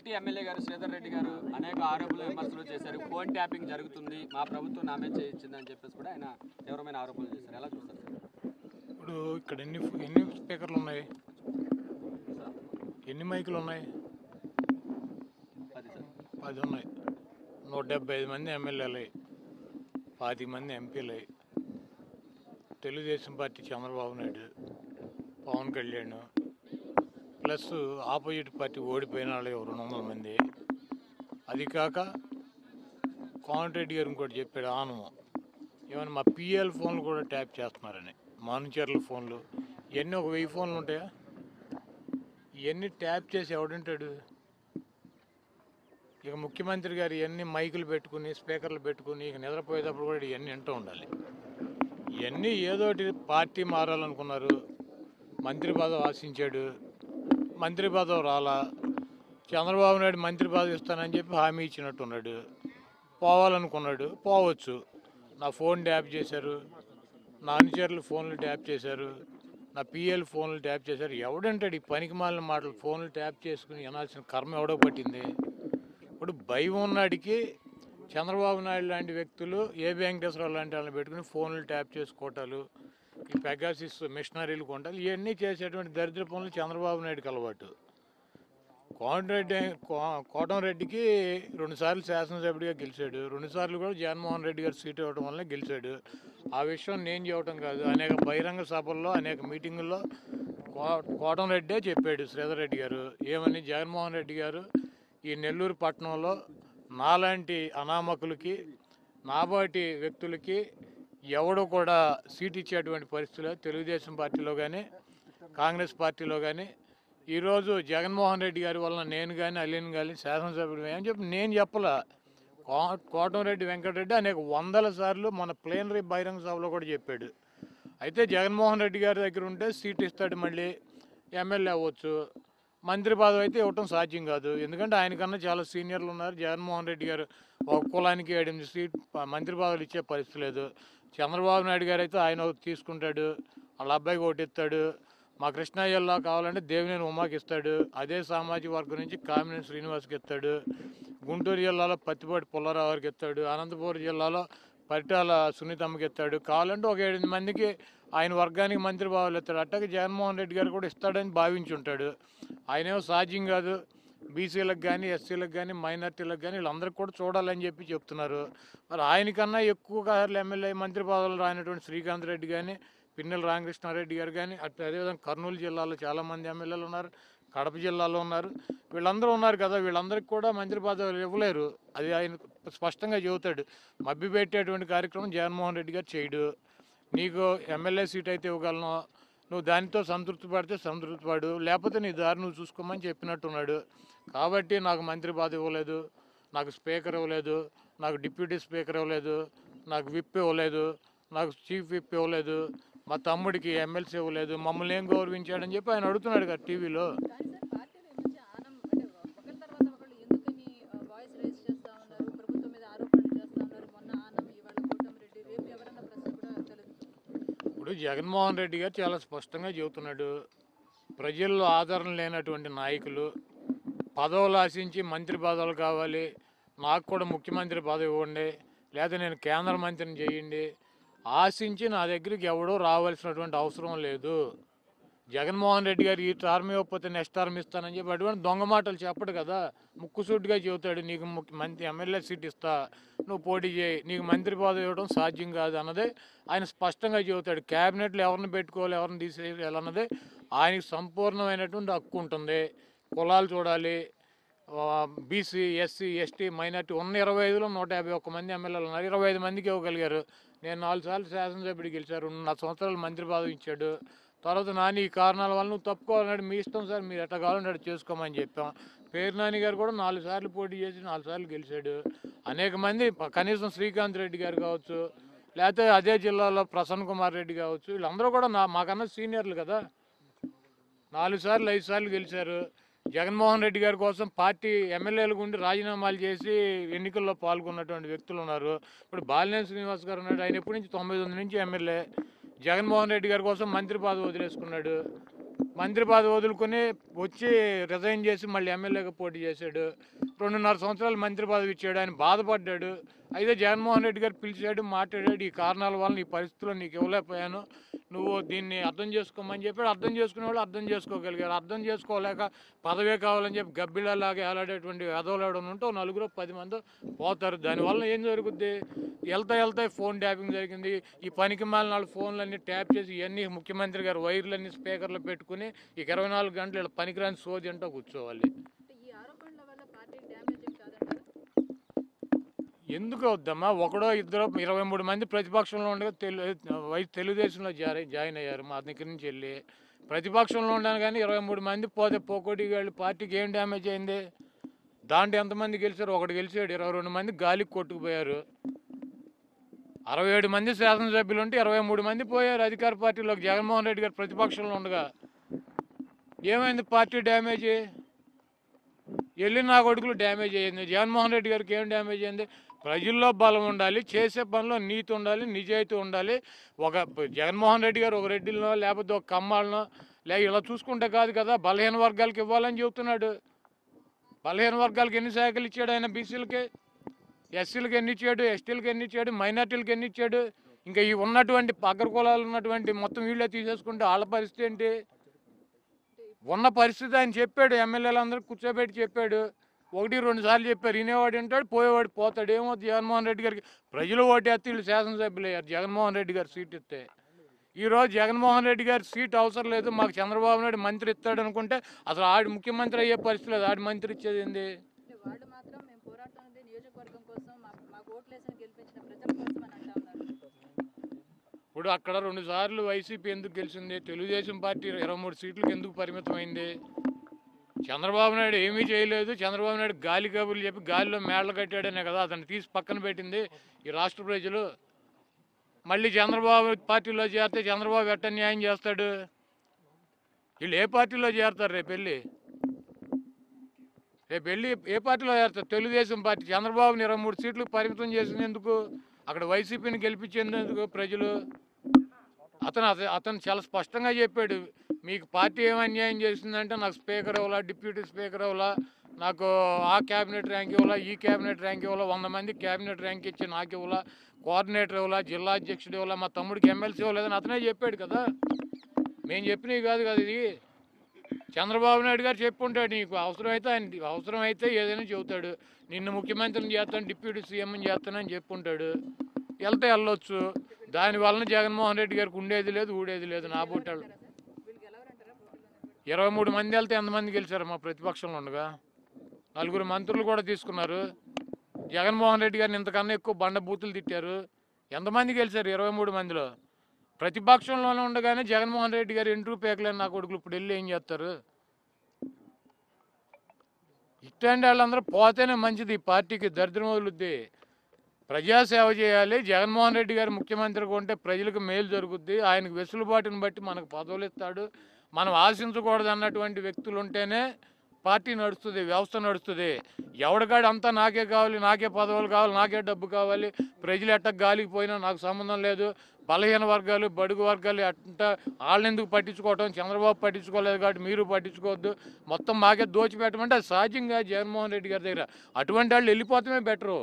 Party MLA గారు శ్రీధర్ రెడ్డి గారు అనేక ఆరోపణలు విమర్శలు చేశారు. ఫోన్ ట్యాపింగ్ జరుగుతుంది. మా ప్రభుత్వం నామే చేయించిందని చెప్పేసి కూడా ఆయన తీవ్రమైన ఆరోపణలు చేశారు. ఎలా చూస్తారు ఇప్పుడు ఇక్కడ ఎన్ని ఎన్ని స్పీకర్లు ఉన్నాయి? ఎన్ని మైకులు ఉన్నాయి? పది ఉన్నాయి. నూట డెబ్బై ఐదు మంది ఎమ్మెల్యేలు పాతి మంది ఎంపీలు Telugu Desam party Chandrababu Naidu Pawan Kalyan plus opposite party ఓడిపోయిన వాళ్ళు రెండు వందల మంది. అది కాక కోమటిరెడ్డి గారు ఇంకోటి చెప్పాడు ఆనము ఏమైనా మా పిఎల్ ఫోన్లు కూడా ట్యాప్ చేస్తున్నారని మానుచర్ల ఫోన్లు. ఇవన్నీ ఒక వెయ్యి ఫోన్లు ఉంటాయా? ఇవన్నీ ట్యాప్ చేసి ఎవడుంటాడు? ఇక ముఖ్యమంత్రి గారు ఇవన్నీ మైకులు పెట్టుకుని స్పీకర్లు పెట్టుకుని ఇక నిద్రపోయేటప్పుడు కూడా ఇవన్నీ వింటూ ఉండాలి. ఇవన్నీ ఏదోటి పార్టీ మారాలనుకున్నారు. మంత్రి పదవి ఆశించాడు. మంత్రి పదవి రాలా చంద్రబాబు నాయుడు మంత్రి పదవి ఇస్తానని చెప్పి హామీ ఇచ్చినట్టున్నాడు. పోవాలనుకున్నాడు. పోవచ్చు. నా ఫోన్ ట్యాప్ చేశారు. నా అనుచరులు ఫోన్లు ట్యాప్ చేశారు. నా పిఎల్ ఫోన్లు ట్యాప్ చేశారు. ఎవడంటాడు ఈ పనికి మాలిన మాటలు? ఫోన్లు ట్యాప్ చేసుకుని వినాల్సిన కర్మ ఎవడో పట్టింది? ఇప్పుడు భయం ఉన్నాడికి చంద్రబాబు నాయుడు లాంటి వ్యక్తులు ఏ వెంకటేశ్వరరావు లాంటి వాళ్ళని పెట్టుకుని ఫోన్లు ట్యాప్ చేసుకోవటాలు ఈ పెగాసిస్ మిషనరీలు కొంటాలు ఇవన్నీ చేసేటువంటి దరిద్ర పనులు చంద్రబాబు నాయుడుకి అలవాటు. కోమటిరెడ్డి కో- కోటంరెడ్డికి రెండుసార్లు శాసనసభ్యుడిగా గెలిచాడు. రెండుసార్లు కూడా జగన్మోహన్ రెడ్డి గారు సీట్ ఇవ్వడం వల్ల గెలిచాడు. ఆ విషయం నేను చెప్పడం కాదు. అనేక బహిరంగ సభల్లో అనేక మీటింగుల్లో కో- కోటంరెడ్డే చెప్పాడు శ్రీధర్ రెడ్డి గారు. ఏమని? జగన్మోహన్ రెడ్డి గారు ఈ నెల్లూరు పట్టణంలో నాలాంటి అనామకులకి నాబాటి వ్యక్తులకి ఎవడు కూడా సీట్ ఇచ్చేటువంటి పరిస్థితిలో తెలుగుదేశం పార్టీలో కానీ కాంగ్రెస్ పార్టీలో కానీ ఈరోజు జగన్మోహన్ రెడ్డి గారి వలన నేను కానీ అలీన్ కానీ శాసనసభ్యుడు అని చెప్పి నేను చెప్పలా. కోటంరెడ్డి వెంకటరెడ్డి అనేక వందల సార్లు మన ప్లేనరీ బహిరంగ సభలో కూడా చెప్పాడు. అయితే జగన్మోహన్ రెడ్డి గారి దగ్గర ఉంటే సీట్ ఇస్తాడు మళ్ళీ ఎమ్మెల్యే అవ్వచ్చు. మంత్రి పదవి అయితే ఇవ్వటం సాధ్యం కాదు. ఎందుకంటే ఆయనకన్నా చాలా సీనియర్లు ఉన్నారు. జగన్మోహన్ రెడ్డి గారు ఒక కులానికి ఏడెనిమిది సీట్ మంత్రి పదవులు ఇచ్చే పరిస్థితి లేదు. చంద్రబాబు నాయుడు గారు అయితే ఆయన తీసుకుంటాడు వాళ్ళ అబ్బాయికి ఓటిస్తాడు మా కృష్ణా జిల్లా కావాలంటే దేవినేని ఉమాకి ఇస్తాడు అదే సామాజిక వర్గం నుంచి కామినేని శ్రీనివాస్కి ఇస్తాడు గుంటూరు జిల్లాలో పత్తిపాటి పుల్లారావు గారికి ఇస్తాడు అనంతపురం జిల్లాలో పరిటాల సునీతమ్మకి ఇస్తాడు కావాలంటే ఒక ఏడు మందికి ఆయన వర్గానికి మంత్రి బావులు ఇస్తాడు అట్టగా జగన్మోహన్ రెడ్డి గారు కూడా ఇస్తాడని భావించి ఉంటాడు ఆయనేమో సాధ్యం కాదు బీసీలకు కానీ ఎస్సీలకు కానీ మైనార్టీలకు కానీ వీళ్ళందరికీ కూడా చూడాలని చెప్పి చెప్తున్నారు. మరి ఆయనకన్నా ఎక్కువ సార్లు ఎమ్మెల్యే మంత్రి పదవులు రాయినటువంటి శ్రీకాంత్ రెడ్డి కానీ పిన్నెల రామకృష్ణారెడ్డి గారు కానీ అటు అదేవిధంగా కర్నూలు జిల్లాలో చాలామంది ఎమ్మెల్యేలు ఉన్నారు కడప జిల్లాలో ఉన్నారు. వీళ్ళందరూ ఉన్నారు కదా వీళ్ళందరికీ కూడా మంత్రి పదవులు ఇవ్వలేరు. అది ఆయన స్పష్టంగా చెబుతాడు. మభ్య పెట్టేటువంటి కార్యక్రమం జగన్మోహన్ రెడ్డి గారు చేయడు. నీకు ఎమ్మెల్యే సీట్ అయితే ఇవ్వగలను. నువ్వు దానితో సంతృప్తి పడితే సంతృప్తి పడు లేకపోతే నీ దారి నువ్వు చూసుకోమని చెప్పినట్టున్నాడు. కాబట్టి నాకు మంత్రి బాధ ఇవ్వలేదు నాకు స్పీకర్ ఇవ్వలేదు నాకు డిప్యూటీ స్పీకర్ ఇవ్వలేదు నాకు విప్ ఇవ్వలేదు నాకు చీఫ్ విప్ ఇవ్వలేదు మా తమ్ముడికి ఎమ్మెల్సీ ఇవ్వలేదు మమ్మల్ని ఏం గౌరవించాడని చెప్పి ఆయన అడుగుతున్నాడు కదా టీవీలో కానీ సార్ పార్టీలో ఈ మధ్య ఆనం అంటే ఒకరి తర్వాత ఒకళ్ళు ఎందుకని వాయిస్ రైజ్ చేస్తా ఉన్నారు ప్రభుత్వం మీద ఆరోపణలు చేస్తా ఉన్నారు మొన్న ఆనం ఇవాళ కోటమిరెడ్డి రేపు ఎవరన్నా ప్రశ్న కూడా తెలుగు ఇప్పుడు జగన్మోహన్ రెడ్డి గారు చాలా స్పష్టంగా చెబుతున్నాడు. ప్రజల్లో ఆదరణ లేనటువంటి నాయకులు పదవులు ఆశించి మంత్రి పదవులు కావాలి నాకు కూడా ముఖ్యమంత్రి పదవి ఇవ్వండి లేదా నేను కేంద్ర మంత్రిని చేయండి ఆశించి నా దగ్గరికి ఎవడో రావాల్సినటువంటి అవసరం లేదు. జగన్మోహన్ రెడ్డి గారు ఈ టర్మ్ ఇవ్వకపోతే నెక్స్ట్ టర్మ్ ఇస్తానని చెప్పి అటువంటి దొంగ మాటలు చెప్పడు కదా. ముక్కుసూటిగా చెబుతాడు నీకు ముఖ్య మంత్రి ఎమ్మెల్యే సీట్ ఇస్తా నువ్వు పోటీ చేయి. నీకు మంత్రి పదవి ఇవ్వడం సాధ్యం కాదు అన్నదే ఆయన స్పష్టంగా చెబుతాడు. క్యాబినెట్లు ఎవరిని పెట్టుకోవాలి ఎవరిని తీసేయాలి అన్నదే ఆయనకి సంపూర్ణమైనటువంటి హక్కు ఉంటుంది. కులాలు చూడాలి. బీసీ ఎస్సీ ఎస్టీ మైనార్టీ ఉన్న ఇరవై ఐదులో నూట యాభై ఒక్క మంది ఎమ్మెల్యేలు ఉన్నారు. ఇరవై ఐదు మందికి ఇవ్వగలిగారు. నేను నాలుగు సార్లు శాసనసభ్యుడు గెలిచారు నా సంవత్సరాలు మంత్రి పదవి ఇచ్చాడు. తర్వాత నాని ఈ కారణాల వల్ల నువ్వు తప్పుకోవాలన్నాడు మీ ఇష్టం సార్ మీరు ఎట్లా కావాలంటే చేసుకోమని చెప్పాం. పేరు నాని గారు కూడా నాలుగు సార్లు పోటీ చేసి నాలుగు సార్లు గెలిచాడు. అనేక మంది కనీసం శ్రీకాంత్ రెడ్డి గారు కావచ్చు లేకపోతే అదే జిల్లాలో ప్రసన్న కుమార్ రెడ్డి కావచ్చు వీళ్ళందరూ కూడా నా మాకన్నా సీనియర్లు కదా. నాలుగు సార్లు ఐదు సార్లు గెలిచారు. జగన్మోహన్ రెడ్డి గారి కోసం పార్టీ ఎమ్మెల్యేలు గుండి రాజీనామాలు చేసి ఎన్నికల్లో పాల్గొన్నటువంటి వ్యక్తులు ఉన్నారు. ఇప్పుడు బాలినేని శ్రీనివాస్ గారు ఉన్నాడు ఆయన ఎప్పటి నుంచి తొంభై నుంచి ఎమ్మెల్యే. జగన్మోహన్ రెడ్డి గారి కోసం మంత్రి పదవి వదిలేసుకున్నాడు. మంత్రి పదవి వదులుకొని వచ్చి రిజైన్ చేసి మళ్ళీ ఎమ్మెల్యేగా పోటీ చేశాడు. రెండున్నర సంవత్సరాలు మంత్రి పదవి ఇచ్చాడు. ఆయన బాధపడ్డాడు. అయితే జగన్మోహన్ రెడ్డి గారు పిలిచాడు మాట్లాడాడు. ఈ కారణాల వల్ల ఈ పరిస్థితుల్లో నీకు ఇవ్వలేకపోయాను. నువ్వు దీన్ని అర్థం చేసుకోమని చెప్పాడు. అర్థం చేసుకునే వాళ్ళు అర్థం చేసుకోగలిగారు అర్థం చేసుకోలేక పదవే కావాలని చెప్పి గబ్బిళ్ళలాగా ఏలాడేటువంటి వెదవలాడు ఉంటే నలుగురు పది మంది పోతారు. దానివల్ల ఏం జరుగుద్ది? వెళ్తా వెళ్తా ఫోన్ ట్యాపింగ్ జరిగింది. ఈ పనికి మాలిన వాళ్ళు ఫోన్లన్నీ ట్యాప్ చేసి ఇవన్నీ ముఖ్యమంత్రి గారు వైర్లన్నీ స్పీకర్లు పెట్టుకుని ఇక ఇరవై నాలుగు గంటలు ఇలా పనికిరాని సోది అంటూ కూర్చోవాలి అంటే ఈ ఆరోపణల వల్ల పార్టీ డ్యామేజ్ ఏం కాదంటారా ఎందుకు వద్దమ్మా? ఒకడో ఇద్దరు ఇరవై మూడు మంది ప్రతిపక్షంలో ఉండగా తెలు వై తెలుగుదేశంలో జాయి జాయిన్ అయ్యారు మా దగ్గర నుంచి వెళ్ళి. ప్రతిపక్షంలో ఉండను కానీ ఇరవై మూడు మంది పోతే పోకోటి వాళ్ళు పార్టీకి ఏం డ్యామేజ్ అయింది? దాంట్లో ఎంతమంది గెలిచారు? ఒకటి గెలిచాడు. ఇరవై రెండు మంది గాలికి కొట్టుకుపోయారు. అరవై ఏడు మంది శాసనసభ్యులు ఉంటే ఇరవై మూడు మంది పోయారు అధికార పార్టీలోకి. జగన్మోహన్ రెడ్డి గారు ప్రతిపక్షంలో ఉండగా. ఏమైంది? Party damage? వెళ్ళి నా కొడుకులు డ్యామేజ్ అయ్యింది. జగన్మోహన్ రెడ్డి గారికి ఏం డ్యామేజ్ అయింది ప్రజల్లో బలం ఉండాలి చేసే పనిలో నీతి ఉండాలి నిజాయితీ ఉండాలి. ఒక జగన్మోహన్ రెడ్డి గారు ఒక రెడ్డిలనో లేకపోతే ఒక కమ్మాలనో లేక ఇలా చూసుకుంటే కాదు కదా బలహీన వర్గాలకు ఇవ్వాలని చెబుతున్నాడు. బలహీన వర్గాలకు ఎన్ని శాఖలు ఇచ్చాడు ఆయన? బీసీలకి ఎస్సీలకు ఎన్ని ఇచ్చాడు? ఎస్టీలకు ఎన్ని ఇచ్చాడు? మైనార్టీలకు ఎన్ని ఇచ్చాడు? ఇంకా ఈ ఉన్నటువంటి అగ్ర కులాలు ఉన్నటువంటి మొత్తం వీళ్ళే తీసేసుకుంటే వాళ్ళ పరిస్థితి ఏంటి? ఉన్న పరిస్థితి ఆయన చెప్పాడు ఎమ్మెల్యేలందరూ కూర్చోబెట్టి చెప్పాడు. ఒకటి రెండు సార్లు చెప్పారు. వినేవాడు వింటాడు పోయేవాడు పోతాడు. ఏమో జగన్మోహన్ రెడ్డి గారికి ప్రజలు ఓటేస్తే వీళ్ళు శాసనసభ్యులు అయ్యారు. జగన్మోహన్ రెడ్డి గారు సీట్ ఇస్తే. ఈరోజు జగన్మోహన్ రెడ్డి గారి సీట్ అవసరం లేదు. మాకు చంద్రబాబు నాయుడు మంత్రి ఇస్తాడు అనుకుంటే అసలు ఆడు ముఖ్యమంత్రి అయ్యే పరిస్థితి లేదు. ఆడు మంత్రి ఇచ్చేది ఏంది అంటే వాళ్ళు మాత్రం మేము పోరాటం అనేది నియోజకవర్గం కోసం మా మాకు ఓట్లేసిన గెలిపించిన ప్రజల కోసం అని అంటా ఉన్నారు ఇప్పుడు అక్కడ రెండు సార్లు వైసీపీ ఎందుకు గెలిచింది? తెలుగుదేశం పార్టీ ఇరవై మూడు సీట్లకు ఎందుకు పరిమితమైంది? చంద్రబాబు నాయుడు ఏమీ చేయలేదు. చంద్రబాబు నాయుడు గాలి కబుర్లు చెప్పి గాలిలో మేడలు కట్టాడనే కదా అతను తీసి పక్కన పెట్టింది ఈ రాష్ట్ర ప్రజలు. మళ్ళీ చంద్రబాబు పార్టీలో చేరితే చంద్రబాబు ఎట్ట న్యాయం చేస్తాడు? వీళ్ళు ఏ పార్టీలో చేరతారు రేపు వెళ్ళి? రేపు వెళ్ళి ఏ పార్టీలో చేరతారు? తెలుగుదేశం పార్టీ. చంద్రబాబుని ఇరవై మూడు సీట్లు పరిమితం చేసినందుకు అక్కడ వైసీపీని గెలిపించేందుకు ప్రజలు. అతను అతను చాలా స్పష్టంగా చెప్పాడు. మీకు పార్టీ ఏం అన్యాయం చేసిందంటే నాకు స్పీకర్ ఇవ్వాలా డిప్యూటీ స్పీకర్ ఇవ్వాలా నాకు ఆ క్యాబినెట్ ర్యాంక్ ఇవ్వాలా ఈ క్యాబినెట్ ర్యాంక్ ఇవ్వాలా వంద మంది క్యాబినెట్ ర్యాంక్ ఇచ్చి నాకు ఇవ్వాలా కోఆర్డినేటర్ ఇవ్వాలా జిల్లా అధ్యక్షుడు ఇవ్వాలా మా తమ్ముడికి ఎమ్మెల్సీ ఇవ్వలేదని అతనే చెప్పాడు కదా. మేము చెప్పినవి కాదు కదా ఇది. చంద్రబాబు నాయుడు గారు చెప్పుంటాడు నీకు అవసరమైతే ఆయన అవసరమైతే ఏదైనా చెబుతాడు. నిన్ను ముఖ్యమంత్రిని చేస్తాను డిప్యూటీ సీఎంని చేస్తానని చెప్పుంటాడు. వెళ్తే వెళ్ళొచ్చు. దాని వలన జగన్మోహన్ రెడ్డి గారికి ఉండేది లేదు ఊడేది లేదు. నా బుట్టాళ్ళు ఇరవై మూడు మంది వెళ్తే ఎంతమంది గెలిచారు మా ప్రతిపక్షంలో ఉండగా? నలుగురు మంత్రులు కూడా తీసుకున్నారు. జగన్మోహన్ రెడ్డి గారిని ఇంతకన్నా ఎక్కువ బండ బూతులు తిట్టారు. ఎంతమంది గెలిచారు ఇరవై మూడు మందిలో? ప్రతిపక్షంలోనే ఉండగానే జగన్మోహన్ రెడ్డి గారు ఇంటూ పేకలేని నా కొడుకులు ఇప్పుడు వెళ్ళి ఏం చేస్తారు? ఇట్లాంటి వాళ్ళందరూ పోతేనే మంచిది పార్టీకి దరిద్రం వదులుద్ది. ప్రజాసేవ చేయాలి. జగన్మోహన్ రెడ్డి గారు ముఖ్యమంత్రిగా ఉంటే ప్రజలకు మేలు జరుగుద్ది. ఆయనకు వెసులుబాటుని బట్టి మనకు పదవులు ఇస్తాడు. మనం ఆశించకూడదు అన్నటువంటి వ్యక్తులు ఉంటేనే పార్టీ నడుస్తుంది వ్యవస్థ నడుస్తుంది. ఎవడగాడు అంతా నాకే కావాలి నాకే పదవులు కావాలి నాకే డబ్బు కావాలి. ప్రజలు ఎట్ట గాలికి పోయినా నాకు సంబంధం లేదు. బలహీన వర్గాలు బడుగు వర్గాలు అట్ట వాళ్ళని ఎందుకు పట్టించుకోవటం? చంద్రబాబు పట్టించుకోలేదు కాబట్టి మీరు పట్టించుకోవద్దు. మొత్తం మాకే దోచిపెట్టమంటే అది సహజంగా జగన్మోహన్ రెడ్డి గారి దగ్గర. అటువంటి వాళ్ళు వెళ్ళిపోతమే బెటరు.